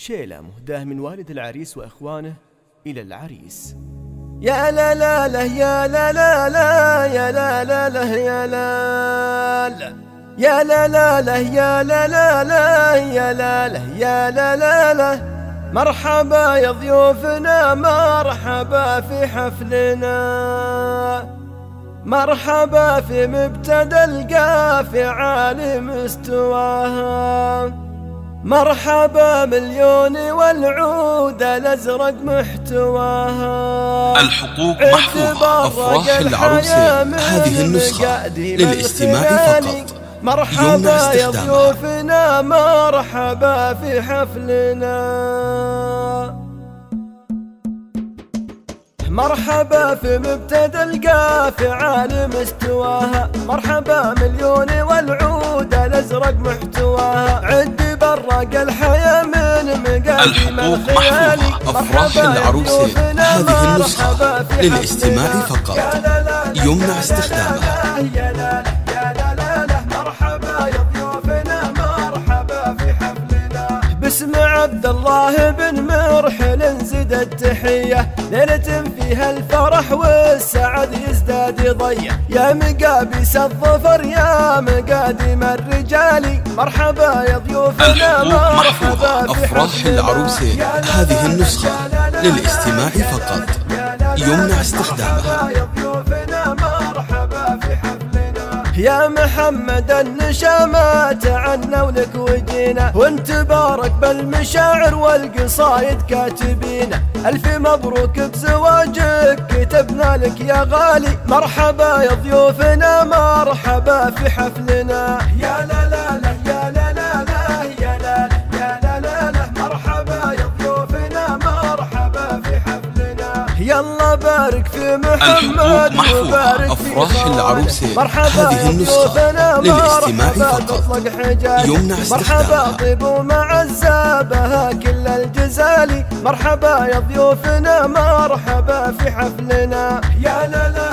شيلة مهداة من والد العريس وإخوانه إلى العريس يا لا لا لا يا لا لا لا يا لا لا لا يا لا لا يا لا لا لا يا لا لا لا يا لا لا يا لا لا لا مرحبا يا ضيوفنا مرحبا في حفلنا مرحبا في مبتدى القافي عالي مستواها مرحبا مليون والعود الأزرق محتواها. الحقوق محفوظة أفراح العروسين هذه النسخة للاستماع فقط. مرحبا يا ضيوفنا مرحبا في حفلنا. مرحبا في مبتدى القافي عالي مستواها. مرحبا مليون والعود الأزرق محتواها. مقادم الخيال أفراح العروسين هذه النسخة للاستماع فقط. يمنع استخدامها. باسم عبد الله بن مرحل نزيد التحية. ليلة فيها الفرح والسعد يزداد ضية. يا مقابس الظفر يا مقادم الرجال. مرحبا يا ضيوفنا مرحبا أفراح العروسين هذه النسخة للاستماع فقط. يمنع استخدامها. يا محمد النشامات عنا ولك وجينا وانت بارك بالمشاعر والقصايد كاتبينا. ألف مبروك بزواجك كتبنا لك يا غالي مرحبا يا ضيوفنا مرحبا في حفلنا. يا لا الحقوق محفوظة أفراح مرحبا هذه يا النسخة ضيوفنا للاستماع مرحبا فقط. يمنع استخدامها. مرحبا طيب ومع الزابها كل الجزالي مرحبا يا ضيوفنا مرحبا في حفلنا يا لا لا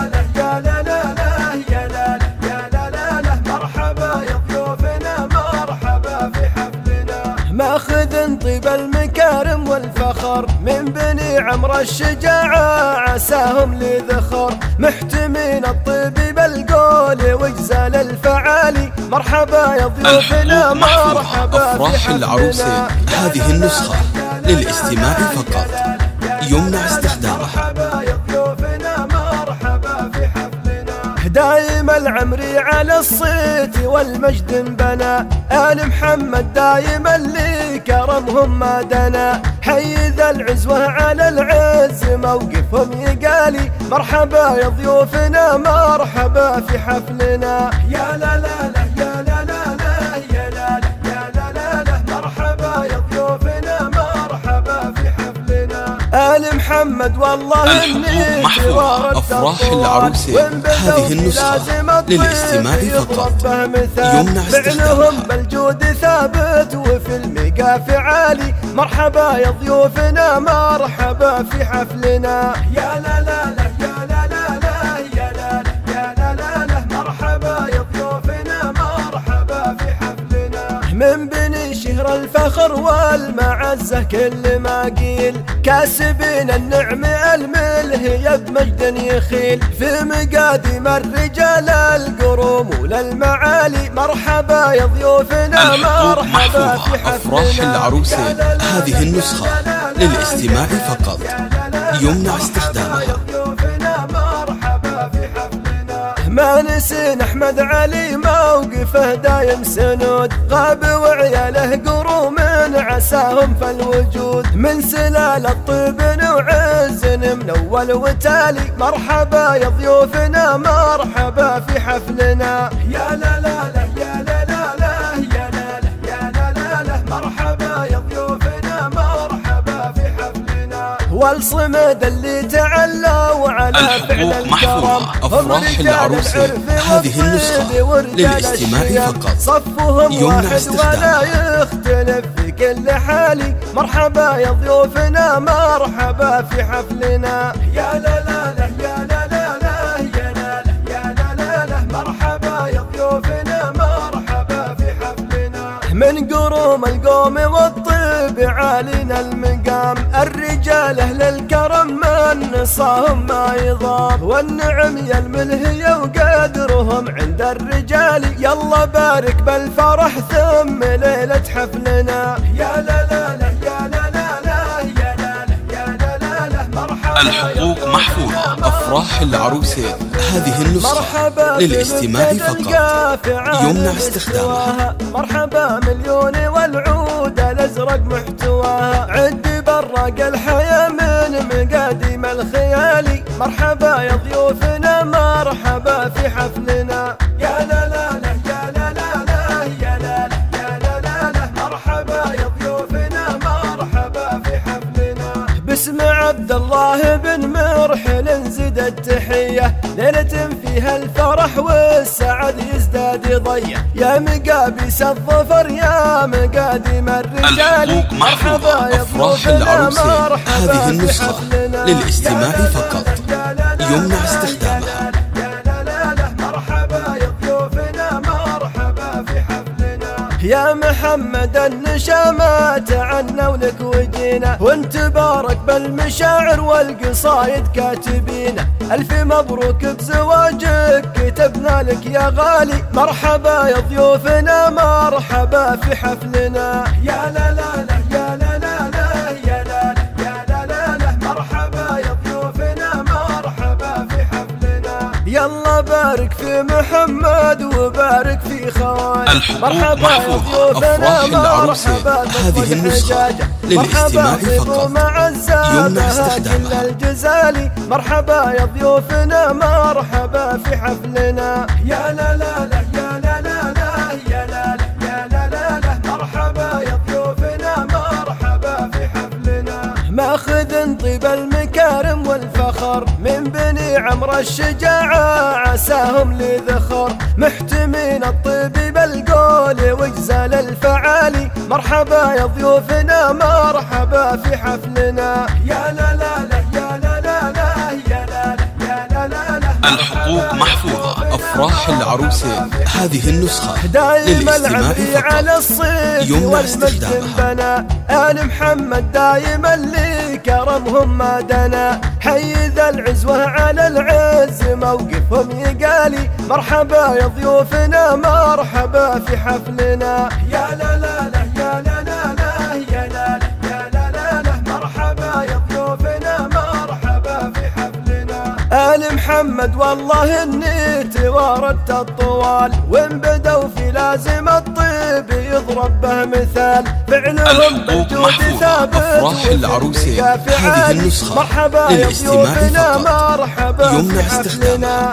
ماخذ طيب المكارم والفخر. من بني عمر الشجاعة عساهم لذخر. محتمين الطيب بالقول واجزال الفعالي مرحبا يا ضيوفنا مرحبا في أفراح. العروسين هذه النسخة للاستماع فقط. يمنع استخدامها مرحبا العمري على الصيت والمجد انبنى. آل محمد دايما لي كرمهم ما دنا. حي ذا العزوة على العز موقفهم يقالي مرحبا يا ضيوفنا مرحبا في حفلنا. يا لا لا محمد والله محفوظة جوار أفراح. العروسين هذه النسخة للاستماع فقط. يمنع استخدامها. بالجود ثابت وفي المقاف عالي مرحبا يا ضيوفنا مرحبا في حفلنا يا لا لا لا يا لا لا لا يا لا لا يا لا لا لا مرحبا يا ضيوفنا مرحبا في حفلنا من شهر الفخر والمعزة كل ما قيل كاسبين النعم الملهية بمجد يخيل في مقادم الرجال القروم وللمعالي مرحبا يا ضيوفنا مرحبا في محفوظة أفراح حفلنا العروسين هذه النسخة للاستماع فقط يمنع استخدامها. ما نسين أحمد علي موقفه دايم سنود. غاب وعياله قروم عساهم فالوجود. من سلال الطيب وعز من أول وتالي مرحبا يا ضيوفنا مرحبا في حفلنا. يا لا والصمد اللي تعلوا على فعل الكرم. هم رجال العرف هذه النسخة للاستماع. فقط. صفهم واحد ولا. يختلف في كل حالي مرحبا يا ضيوفنا مرحبا في حفلنا. يا لا لا لا يا لا لا لا يا لا لا يا لا لا لا. مرحبا يا ضيوفنا مرحبا في حفلنا. من قروم القوم والطيب عالينا المقام الرجال أهل الكرم من نصاهم ما يضام. والنعم يا الملهية وقدرهم عند الرجال. يلا بارك بالفرح ثم ليلة حفلنا. يا لا لا لا يا لا لا لا يا لا لا يا لا لا لا مرحبا الحقوق محفوظة. أفراح العروسين هذه النسخة للاستماع فقط. يمنع استخدامها. مرحبا مليون والعود الأزرق محتواها براق الحياة من مقاديم الخيالي مرحبا يا ضيوفنا الفرح والسعد يزداد ضية يا مقابس الظفر يا مقادم الرجال. الحقوق محفوظة. أفراح العروسين هذه النسخة للاستماع فقط. يمنع استخدامها يا محمد النشامات عنا ولك وجينا وانت بارك بالمشاعر والقصايد كاتبينا ألف مبروك بزواجك كتبنا لك يا غالي. مرحبا يا ضيوفنا مرحبا في حفلنا. يا لا لا لا. بارك في محمد وبارك في خوان. الحقوق محفوظة أفراح العروسين هذه النسخة للاستماع فقط يمنع استخدامها. الجزالي. مرحبا يا ضيوفنا مرحبا في حفلنا. يا لا لا عمر الشجاعة عساهم لذخر. محتمين الطيب بالقول واجزال الفعالي مرحبا يا ضيوفنا مرحبا في حفلنا. يا لا لا لا يا لا لا لا يا لا لا يا لا لا. الحقوق محفوظة. أفراح العروسين هذه النسخة دايم للاستماع على الصيف يمنع والمجد استخدامها آل محمد دايما لي كرمهم ما دنا. حي ذا العزوة على العز موقفهم يقالي. مرحبا يا ضيوفنا مرحبا في حفلنا. يا لا لا لا آل محمد والله إني تواردت الطوال وإن بدوا في لازم الطيب يضرب به مثال فعلهم بالجود ثابت أفراح العروسين وفي هذه. النسخة مرحبا يا للاستماع فقط مرحبا يمنع استخدامها.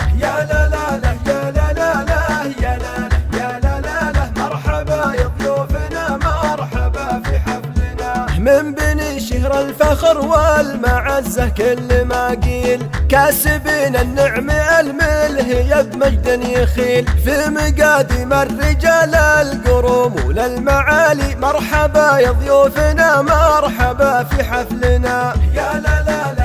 الفخر والمعزة كل ما قيل. كاسبين النعم الملهية بمجد يخيل في مقادم الرجال القروم وللمعالي مرحبا يا ضيوفنا مرحبا في حفلنا. يا لا لا لا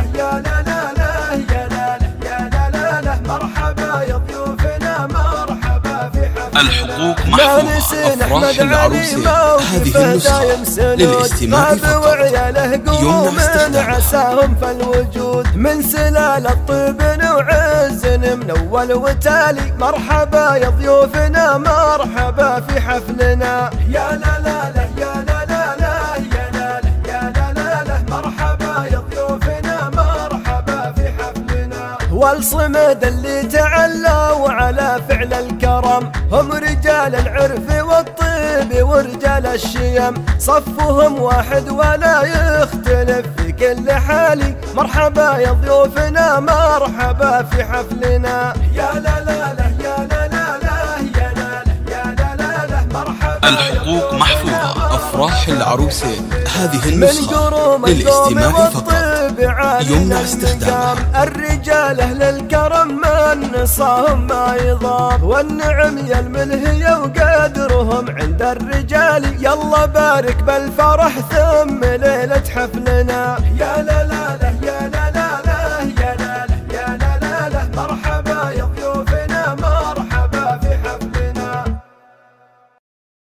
الحقوق ما محفوظة أفراح العروسين هذه النسخة للاستماع فقط. يمنع استخدامها فالوجود. من سلال الطيب وعز من اول وتالي. مرحبا يا ضيوفنا مرحبا في حفلنا. يا لا لا لا يا لا لا لا يا لا لا يا لا لا لا. مرحبا يا ضيوفنا مرحبا في حفلنا. والصمد اللي تعلوا على فعل الكرم. هم رجال العرف والطيب ورجال الشيم. صفهم واحد ولا يختلف في كل حالي مرحبا يا ضيوفنا مرحبا في حفلنا. يا لا لا لا يا لا لا لا يا لا لا يا لا لا مرحبا الحقوق أفراح العروسين هذه النسخة للاستماع فقط. يمنع استخدامها. الرجال أهل الكرم من نصاهم ما يضام والنعم يا الملهية وقدرهم عند الرجال. يلا بارك بالفرح ثم ليلة حفلنا. يا لا